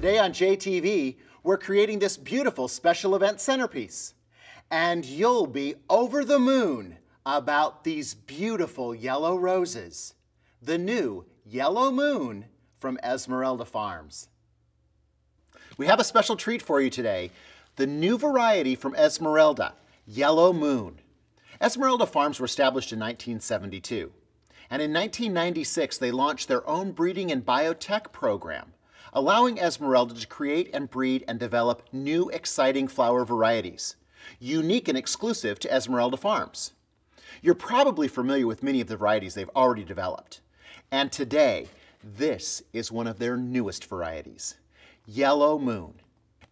Today on JTV, we're creating this beautiful special event centerpiece. And you'll be over the moon about these beautiful yellow roses. The new Yellow Moon from Esmeralda Farms. We have a special treat for you today. The new variety from Esmeralda, Yellow Moon. Esmeralda Farms were established in 1972. And in 1996, they launched their own breeding and biotech program, allowing Esmeralda to create and breed and develop new exciting flower varieties, unique and exclusive to Esmeralda Farms. You're probably familiar with many of the varieties they've already developed. And today, this is one of their newest varieties, Yellow Moon.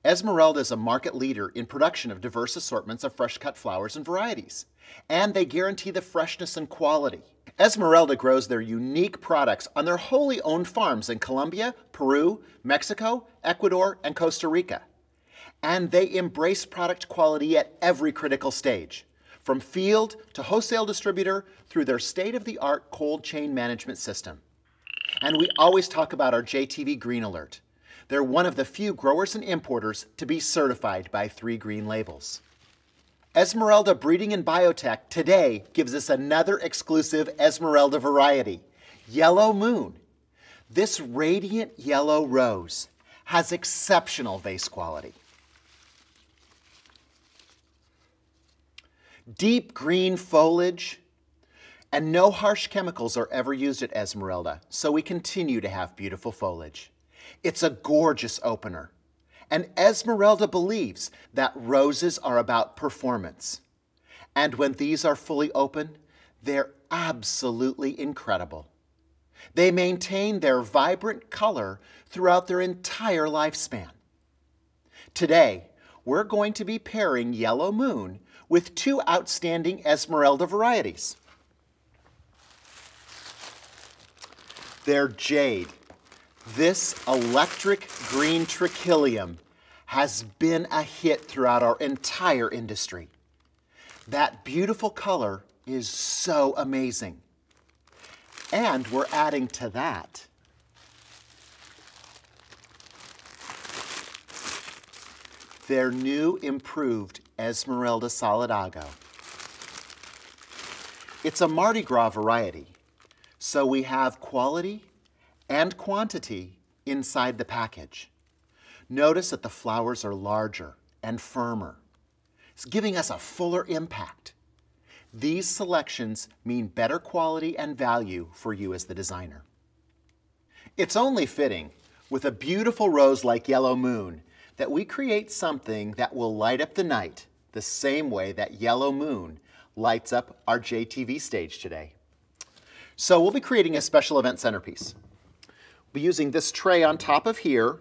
Esmeralda is a market leader in production of diverse assortments of fresh cut flowers and varieties, and they guarantee the freshness and quality. Esmeralda grows their unique products on their wholly owned farms in Colombia, Peru, Mexico, Ecuador, and Costa Rica. And they embrace product quality at every critical stage, from field to wholesale distributor through their state-of-the-art cold chain management system. And we always talk about our JTV Green Alert. They're one of the few growers and importers to be certified by three green labels. Esmeralda Breeding and Biotech today gives us another exclusive Esmeralda variety, Yellow Moon. This radiant yellow rose has exceptional vase quality. Deep green foliage, and no harsh chemicals are ever used at Esmeralda, so we continue to have beautiful foliage. It's a gorgeous opener. And Esmeralda believes that roses are about performance. And when these are fully open, they're absolutely incredible. They maintain their vibrant color throughout their entire lifespan. Today, we're going to be pairing Yellow Moon with two outstanding Esmeralda varieties. They're Jade this electric green trachelium has been a hit throughout our entire industry. That beautiful color is so amazing. And we're adding to that their new improved Esmeralda Solidago. It's a Mardi Gras variety, so we have quality and quantity inside the package. Notice that the flowers are larger and firmer. It's giving us a fuller impact. These selections mean better quality and value for you as the designer. It's only fitting, with a beautiful rose like Yellow Moon, that we create something that will light up the night the same way that Yellow Moon lights up our JTV stage today. So we'll be creating a special event centerpiece We'll be using this tray on top of here.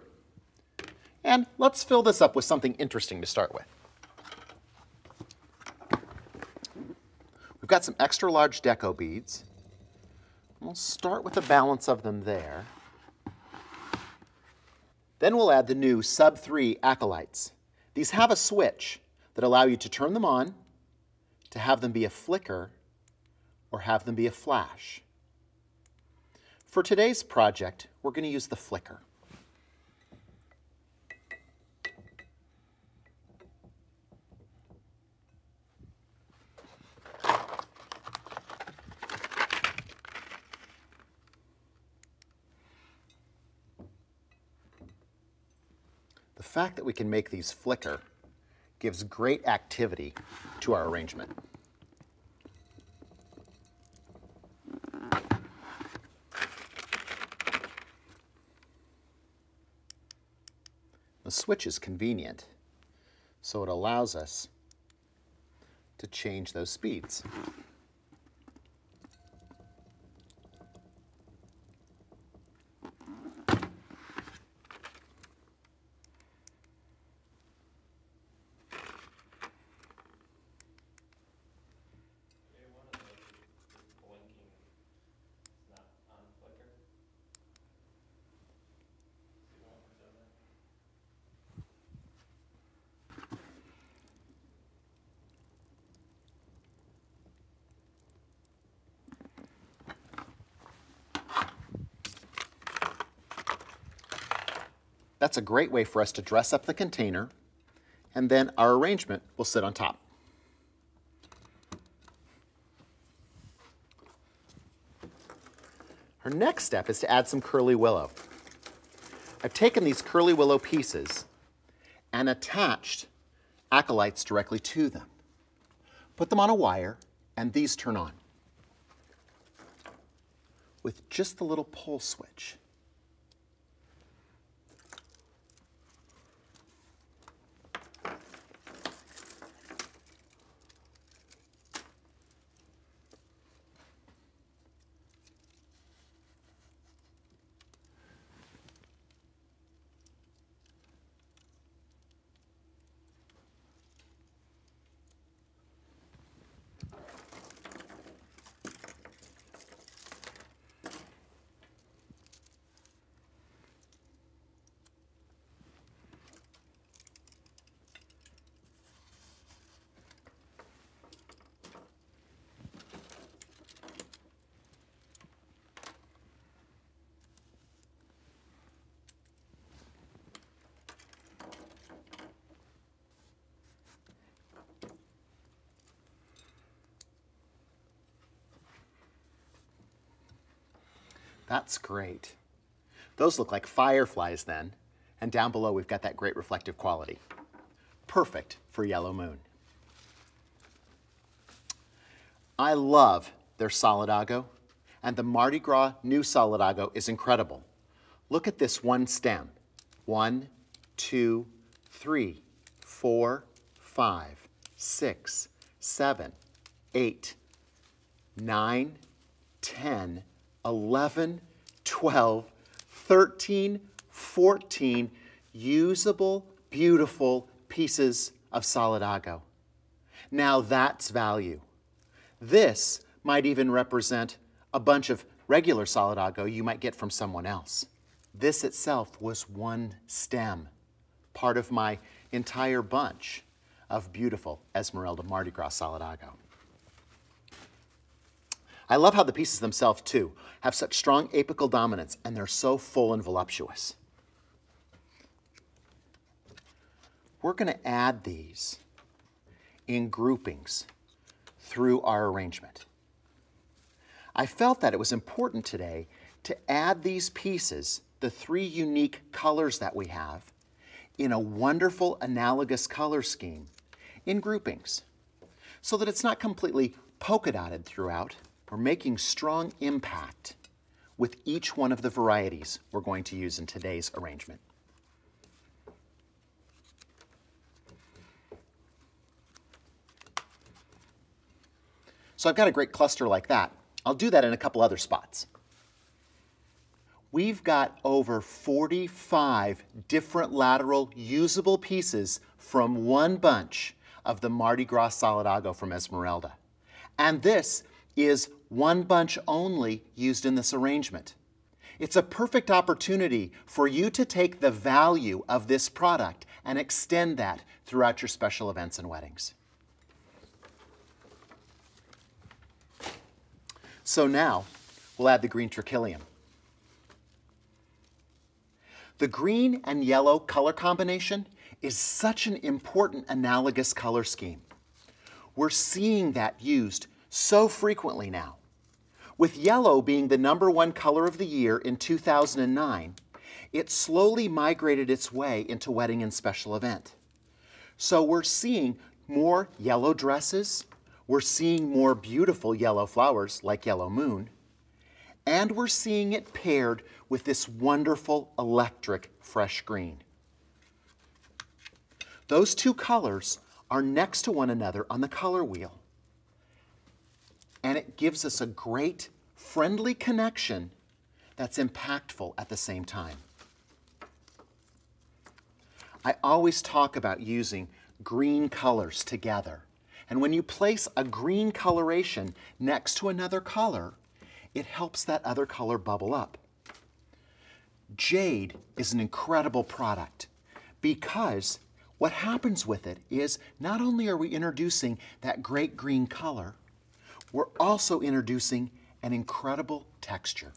And let's fill this up with something interesting to start with. We've got some extra large deco beads. We'll start with the balance of them there. Then we'll add the new Sub 3 acolytes. These have a switch that allow you to turn them on, to have them be a flicker, or have them be a flash. For today's project, we're going to use the flicker. The fact that we can make these flicker gives great activity to our arrangement. The switch is convenient, so it allows us to change those speeds. That's a great way for us to dress up the container, and then our arrangement will sit on top. Our next step is to add some curly willow. I've taken these curly willow pieces and attached acolytes directly to them. Put them on a wire and these turn on with just the little pull switch. That's great. Those look like fireflies then, and down below we've got that great reflective quality. Perfect for yellow moon. I love their Solidago, and the Mardi Gras new Solidago is incredible. Look at this one stem. One, two, three, four, five, six, seven, eight, nine, ten, 11, 12, 13, 14 usable, beautiful pieces of Solidago. Now that's value. This might even represent a bunch of regular Solidago you might get from someone else. This itself was one stem, part of my entire bunch of beautiful Esmeralda Mardi Gras Solidago. I love how the pieces themselves, too, have such strong apical dominance, and they're so full and voluptuous. We're going to add these in groupings through our arrangement. I felt that it was important today to add these pieces, the three unique colors that we have, in a wonderful analogous color scheme in groupings so that it's not completely polka dotted throughout, we're making strong impact with each one of the varieties we're going to use in today's arrangement. So I've got a great cluster like that. I'll do that in a couple other spots. We've got over 45 different lateral usable pieces from one bunch of the Mardi Gras Solidago from Esmeralda. And this is one bunch only used in this arrangement. It's a perfect opportunity for you to take the value of this product and extend that throughout your special events and weddings. So now, we'll add the green trachelium. The green and yellow color combination is such an important analogous color scheme. We're seeing that used so frequently now. With yellow being the number one color of the year in 2009, it slowly migrated its way into wedding and special event. So we're seeing more yellow dresses, we're seeing more beautiful yellow flowers like yellow moon, and we're seeing it paired with this wonderful electric fresh green. Those two colors are next to one another on the color wheel and it gives us a great friendly connection that's impactful at the same time. I always talk about using green colors together. And when you place a green coloration next to another color, it helps that other color bubble up. Jade is an incredible product because what happens with it is not only are we introducing that great green color, we're also introducing an incredible texture.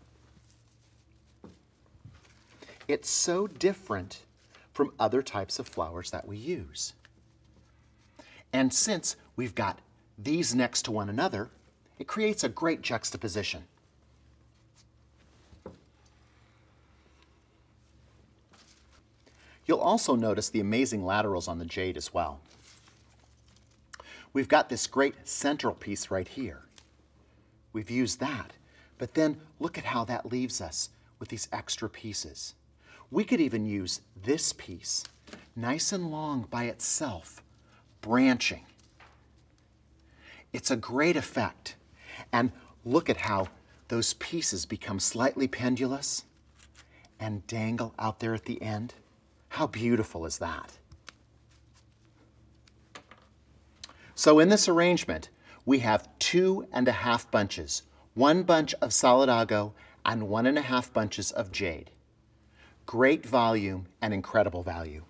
It's so different from other types of flowers that we use. And since we've got these next to one another, it creates a great juxtaposition. You'll also notice the amazing laterals on the jade as well. We've got this great central piece right here. We've used that, but then look at how that leaves us with these extra pieces. We could even use this piece, nice and long by itself, branching. It's a great effect. And look at how those pieces become slightly pendulous and dangle out there at the end. How beautiful is that? So in this arrangement, we have two and a half bunches, one bunch of solidago and one and a half bunches of jade. Great volume and incredible value.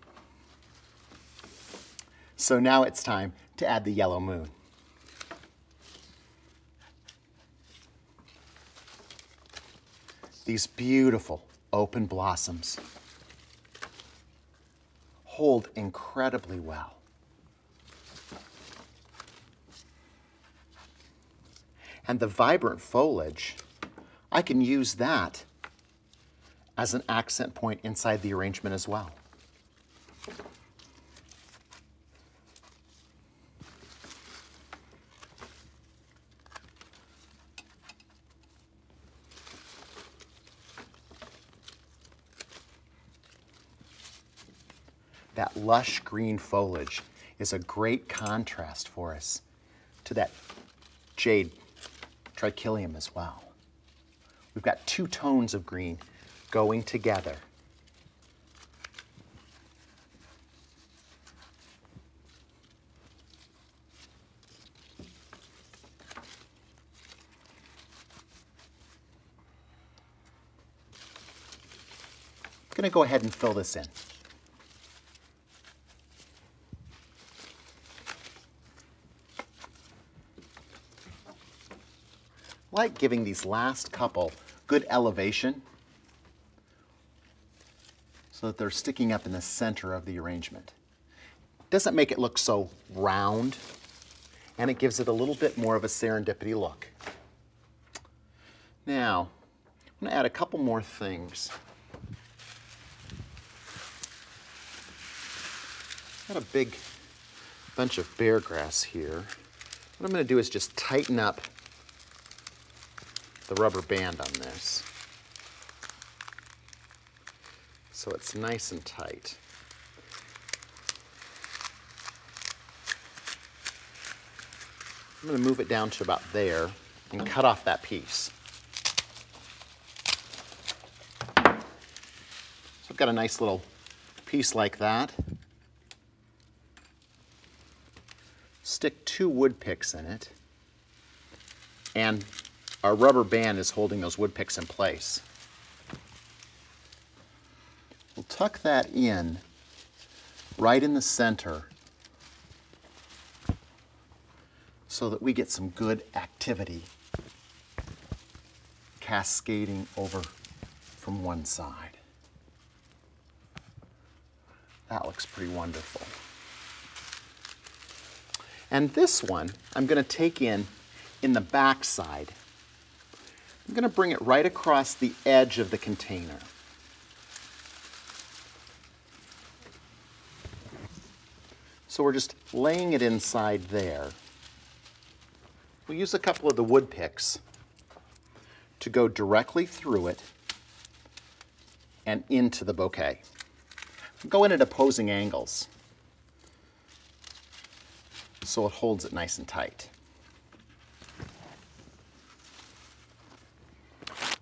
So now it's time to add the yellow moon. These beautiful open blossoms hold incredibly well. And the vibrant foliage, I can use that as an accent point inside the arrangement as well. That lush green foliage is a great contrast for us to that jade trachelium as well. We've got two tones of green going together. I'm going to go ahead and fill this in. Like giving these last couple good elevation so that they're sticking up in the center of the arrangement. Doesn't make it look so round, and it gives it a little bit more of a serendipity look. Now, I'm gonna add a couple more things. Got a big bunch of bear grass here. What I'm gonna do is just tighten up the rubber band on this. So it's nice and tight. I'm going to move it down to about there and cut off that piece. So I've got a nice little piece like that. Stick two wood picks in it and our rubber band is holding those wood picks in place. We'll tuck that in right in the center so that we get some good activity cascading over from one side. That looks pretty wonderful. And this one, I'm going to take in in the back side I'm going to bring it right across the edge of the container. So we're just laying it inside there. We'll use a couple of the wood picks to go directly through it and into the bouquet. Go in at opposing angles so it holds it nice and tight.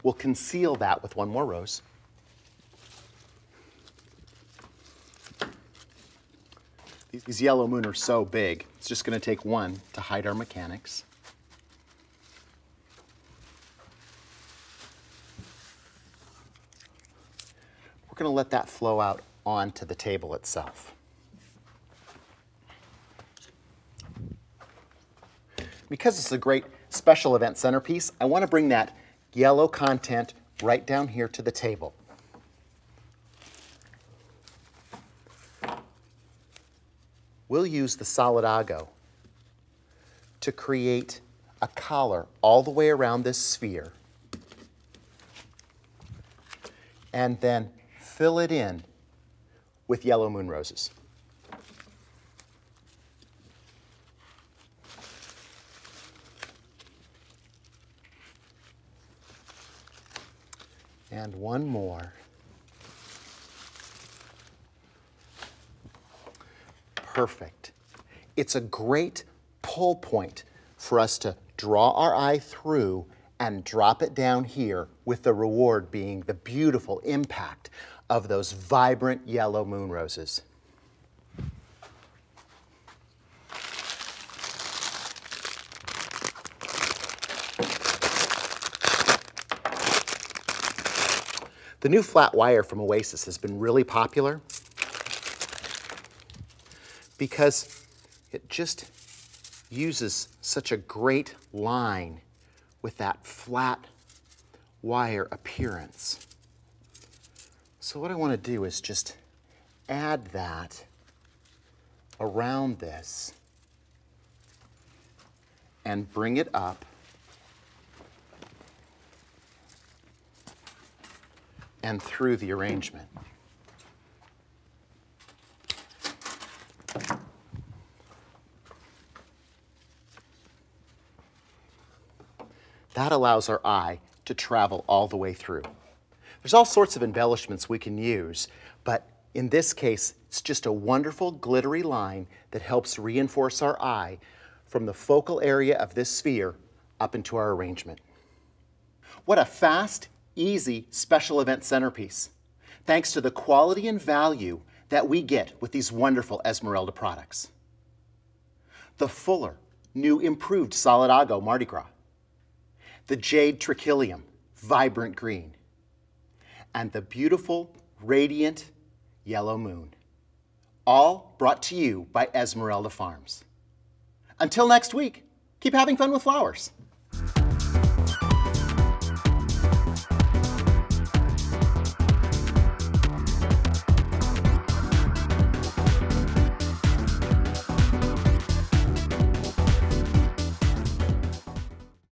We'll conceal that with one more rose. These yellow moon are so big, it's just gonna take one to hide our mechanics. We're gonna let that flow out onto the table itself. Because it's a great special event centerpiece, I wanna bring that yellow content right down here to the table. We'll use the solidago to create a collar all the way around this sphere and then fill it in with yellow moon roses. And one more. Perfect. It's a great pull point for us to draw our eye through and drop it down here with the reward being the beautiful impact of those vibrant yellow moon roses. The new flat wire from Oasis has been really popular because it just uses such a great line with that flat wire appearance. So what I want to do is just add that around this and bring it up and through the arrangement. That allows our eye to travel all the way through. There's all sorts of embellishments we can use, but in this case, it's just a wonderful glittery line that helps reinforce our eye from the focal area of this sphere up into our arrangement. What a fast, easy special event centerpiece, thanks to the quality and value that we get with these wonderful Esmeralda products. The fuller, new improved Solidago Mardi Gras, the jade trachelium, vibrant green, and the beautiful, radiant yellow moon. All brought to you by Esmeralda Farms. Until next week, keep having fun with flowers.